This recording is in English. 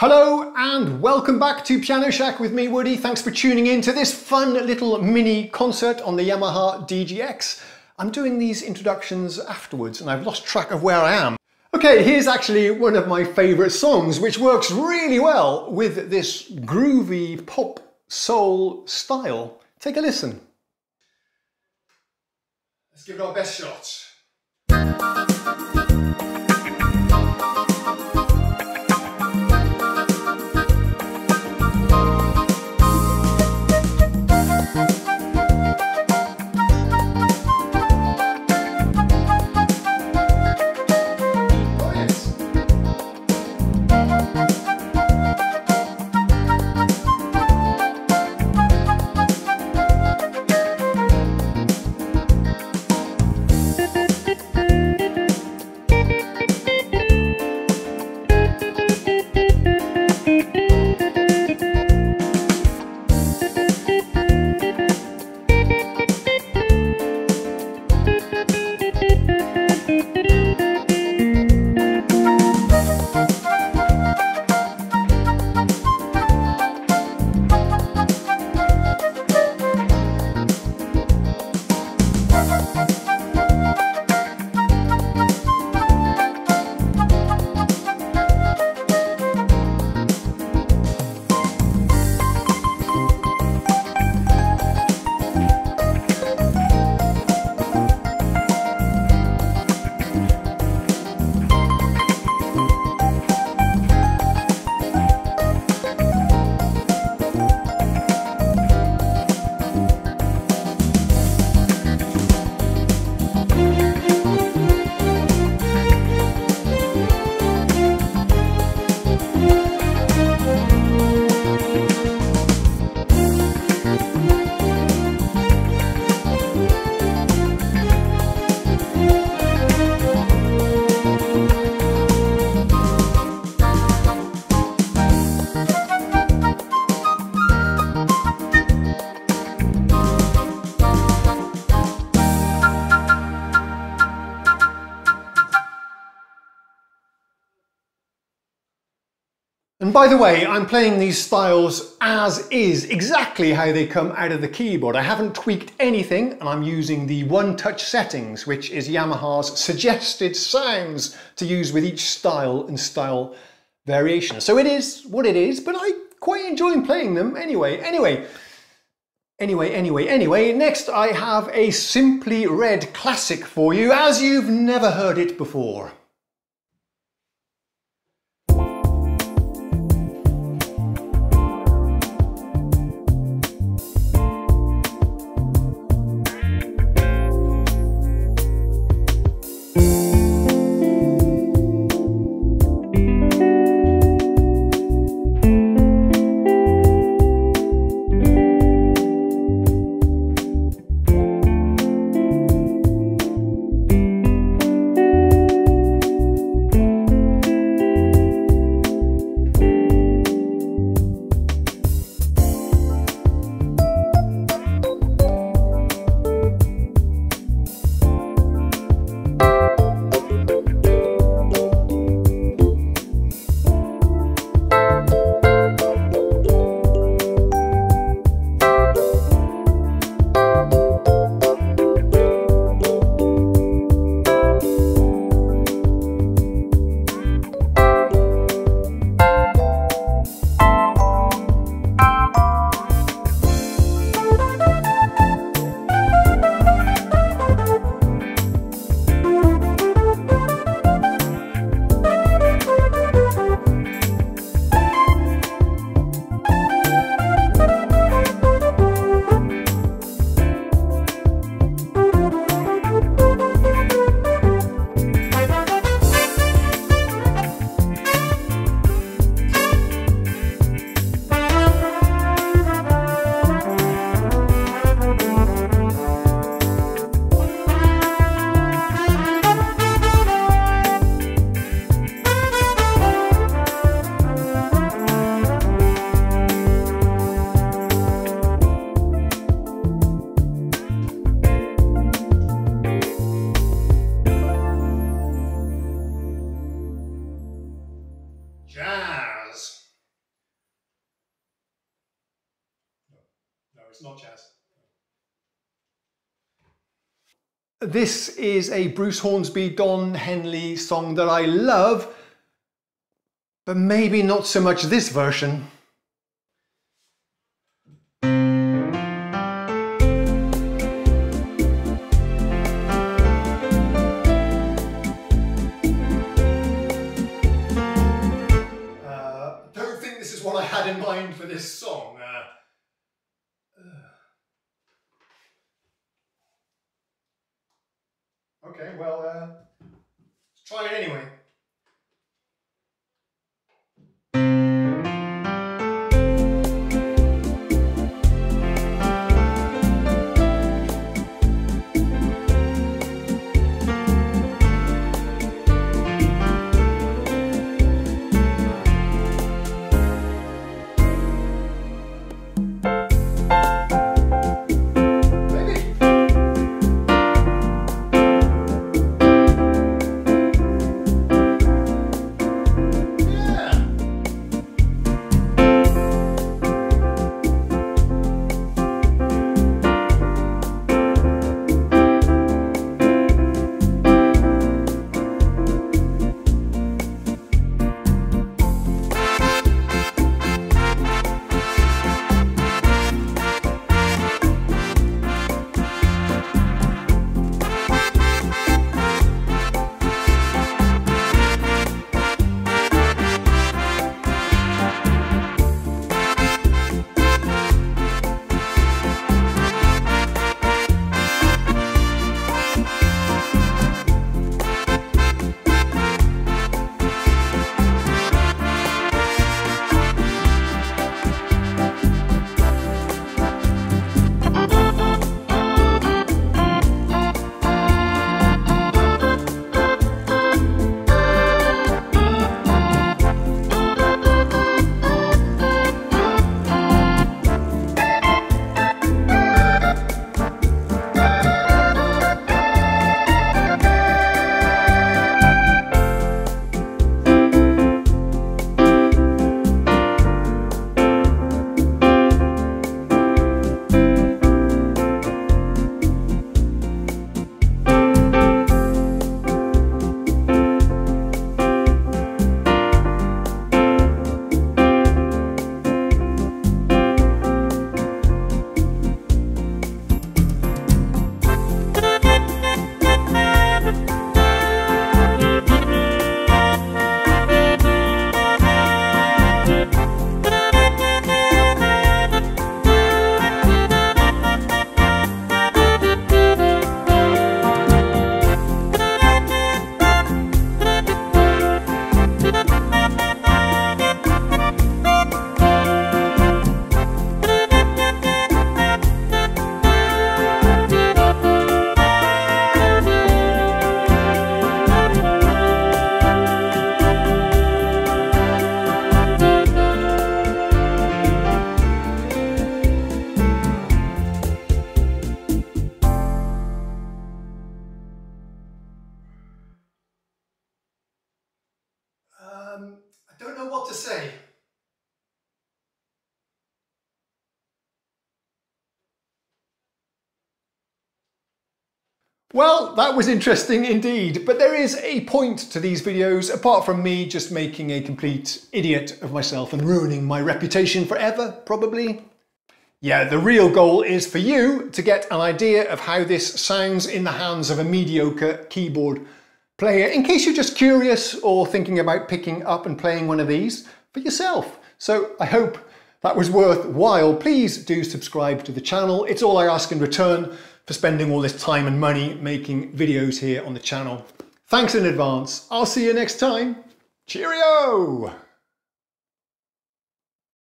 Hello and welcome back to Piano Shack with me, Woody. Thanks for tuning in to this fun little mini concert on the Yamaha DGX. I'm doing these introductions afterwards and I've lost track of where I am. Okay, here's actually one of my favourite songs, which works really well with this groovy pop soul style. Take a listen. Let's give it our best shot. And by the way, I'm playing these styles as is, exactly how they come out of the keyboard. I haven't tweaked anything and I'm using the one touch settings, which is Yamaha's suggested sounds to use with each style and style variation. So it is what it is, but I quite enjoy playing them anyway. Anyway, Anyway, anyway, anyway, next I have a Simply Red classic for you as you've never heard it before. It's not jazz. This is a Bruce Hornsby, Don Henley song that I love, but maybe not so much this version. Okay, well, uh, let's try it anyway. Well, that was interesting indeed, but there is a point to these videos, apart from me just making a complete idiot of myself and ruining my reputation forever, probably. Yeah, the real goal is for you to get an idea of how this sounds in the hands of a mediocre keyboard player in case you're just curious or thinking about picking up and playing one of these for yourself. So I hope that was worthwhile. Please do subscribe to the channel. It's all I ask in return for spending all this time and money making videos here on the channel. Thanks in advance. I'll see you next time. Cheerio!